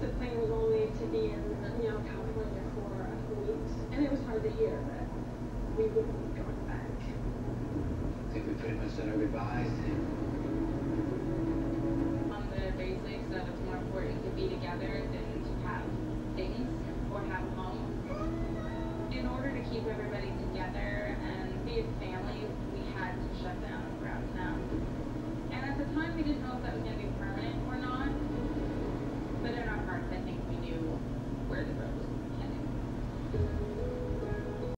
The plan was only to be in, you know, California for a few weeks, and it was hard to hear that we wouldn't be going back. I think we pretty much said our goodbyes. On the basics that it's more important to be together than to have things or have a home. In order to keep everybody together and be a family, we had to shut down ground town. And at the time, we didn't know